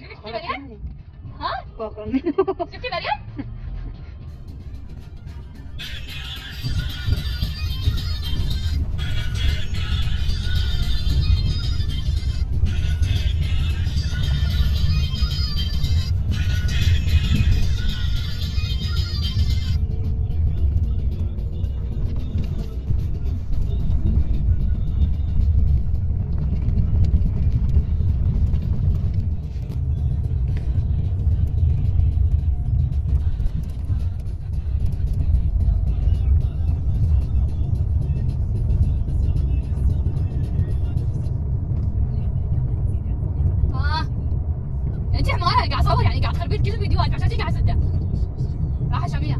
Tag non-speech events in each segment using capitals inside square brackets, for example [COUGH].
شفتي مريم؟ شفتي مريم؟ تخربين كل الفيديوهات عشان تيجي قاعد اسده راح شامية.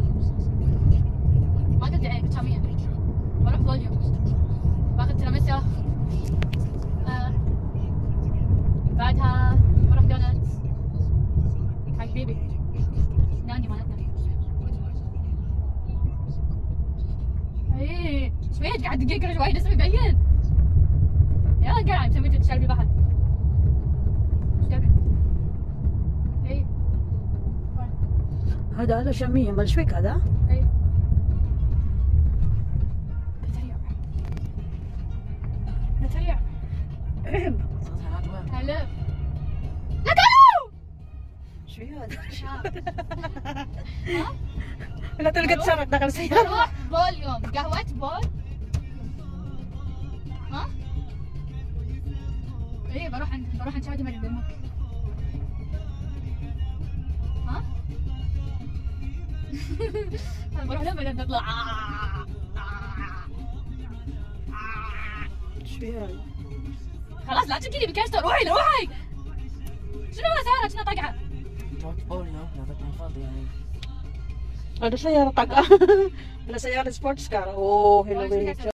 ما قلت عيب شامية. بروح فوليوم. باخذ تيراميسو آه. بعدها بروح دونتس حق بيبي. ناني مالتنا إيه سويت قاعد دقيقة شوي اسمي يبين يلا قاعد مسوي تشربي بحر هذا هذا شامية مال شويك هذا؟ هلا. لا قالوا شو هذا؟ [LAUGHS] ها؟ لا تلقى تسرق داخل السيارة. بروح فوليوم قهوة بول. ها؟ إيه بروح عند بروح عند شادي مريم بالمك بروح لهم بعدين بطلع شو هذا خلاص لا تجيني بكشته روحي روحي شنو انا ساره كنا طقعه هذا سيارة طاقة هذا سيارة سبورتس كار اوه والله هلو شو